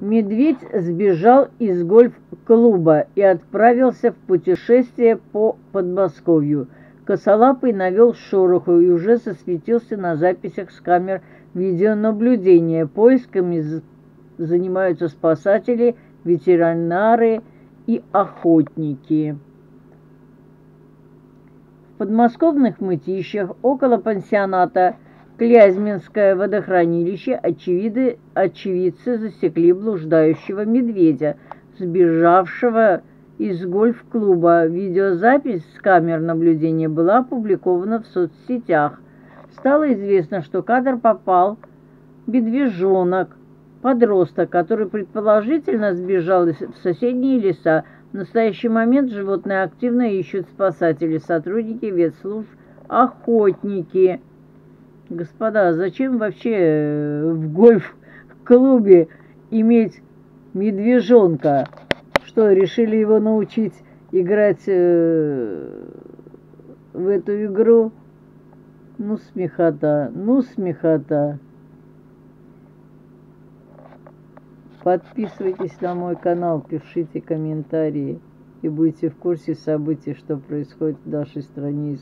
Медведь сбежал из гольф-клуба и отправился в путешествие по Подмосковью. Косолапый навел шороху и уже засветился на записях с камер видеонаблюдения. Поисками занимаются спасатели, ветеринары и охотники. В подмосковных мытищах около пансионата Клязьминское водохранилище очевиды, очевидцы засекли блуждающего медведя, сбежавшего из гольф-клуба. Видеозапись с камер наблюдения была опубликована в соцсетях. Стало известно, что кадр попал медвежонок, подросток, который предположительно сбежал в соседние леса. В настоящий момент животное активно ищут спасатели, сотрудники ветслужб, охотники. Господа, зачем вообще э, в гольф-клубе иметь медвежонка? Что, решили его научить играть э, в эту игру? Ну, смехота, ну, смехота. Подписывайтесь на мой канал, пишите комментарии и будете в курсе событий, что происходит в нашей стране.